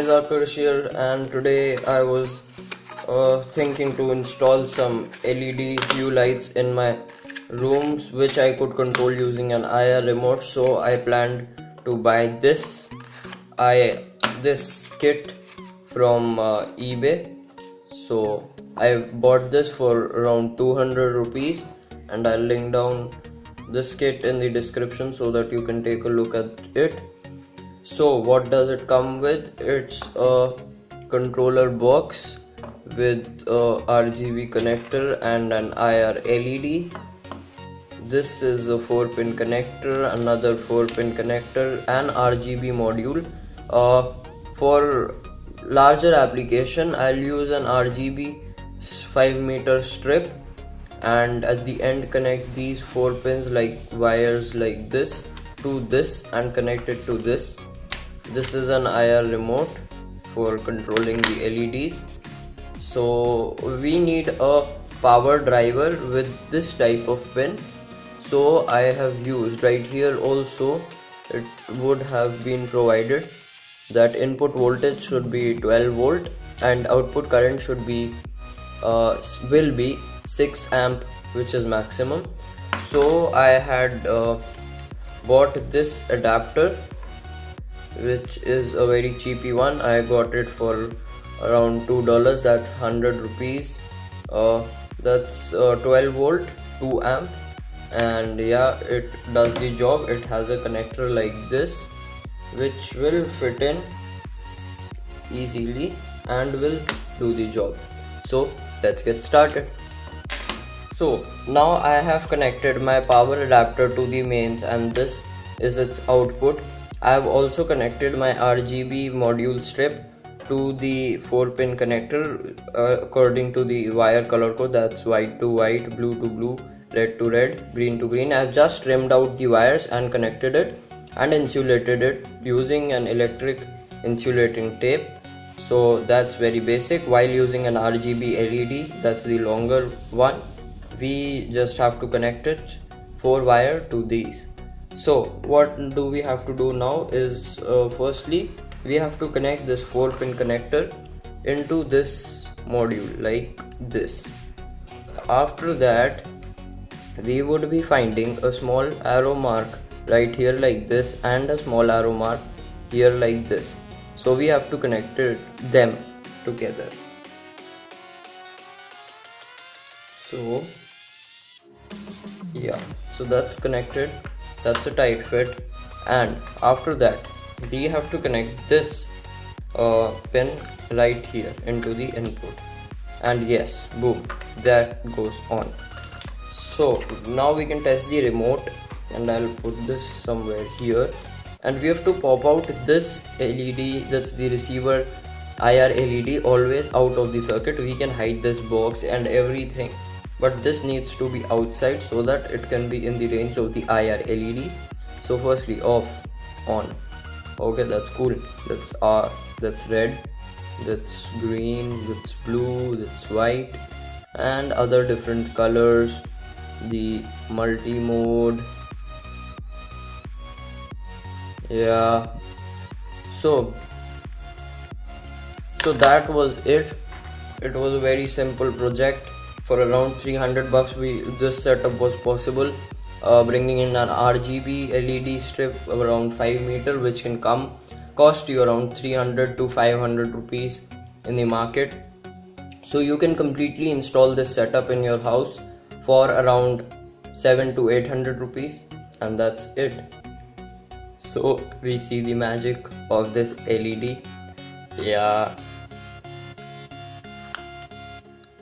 guys Akarsh here and today I was uh, thinking to install some LED hue lights in my rooms which I could control using an IR remote so I planned to buy this. I this kit from uh, eBay. So I've bought this for around 200 rupees and I'll link down this kit in the description so that you can take a look at it so what does it come with? It's a controller box with a RGB connector and an IR LED this is a 4 pin connector another 4 pin connector and RGB module. Uh, for larger application I'll use an RGB 5 meter strip and at the end connect these four pins like wires like this to this and connect it to this this is an IR remote for controlling the LEDs so we need a power driver with this type of pin. So I have used right here also it would have been provided that input voltage should be 12 volt and output current should be uh, will be 6 amp which is maximum. So I had uh, bought this adapter which is a very cheapy one. I got it for around two dollars. That's 100 rupees. Uh, that's uh, 12 volt 2 amp. And yeah it does the job. It has a connector like this which will fit in easily and will do the job. So let's get started. So now I have connected my power adapter to the mains and this is its output I have also connected my RGB module strip to the 4 pin connector uh, according to the wire color code that's white to white, blue to blue, red to red, green to green. I have just trimmed out the wires and connected it and insulated it using an electric insulating tape. So that's very basic while using an RGB LED that's the longer one we just have to connect it 4 wire to these so what do we have to do now is uh, firstly we have to connect this 4 pin connector into this module like this. After that we would be finding a small arrow mark right here like this and a small arrow mark here like this. So we have to connect it, them together. So yeah. So that's connected that's a tight fit. And after that we have to connect this uh, pin right here into the input. And yes boom that goes on. So now we can test the remote and I'll put this somewhere here. And we have to pop out this LED that's the receiver IR LED always out of the circuit. We can hide this box and everything but this needs to be outside so that it can be in the range of the IR LED so firstly off on. Okay that's cool. That's R that's red. That's green that's blue that's white. And other different colors. The multi-mode. Yeah. So so that was it. It was a very simple project for around 300 bucks we this setup was possible uh, bringing in an RGB LED strip of around 5 meter which can come cost you around 300 to 500 rupees in the market. So you can completely install this setup in your house for around 7 to 800 rupees and that's it. So we see the magic of this LED yeah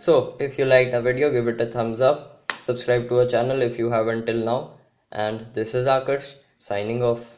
so if you liked the video give it a thumbs up. Subscribe to our channel if you haven't till now. And this is Akarsh signing off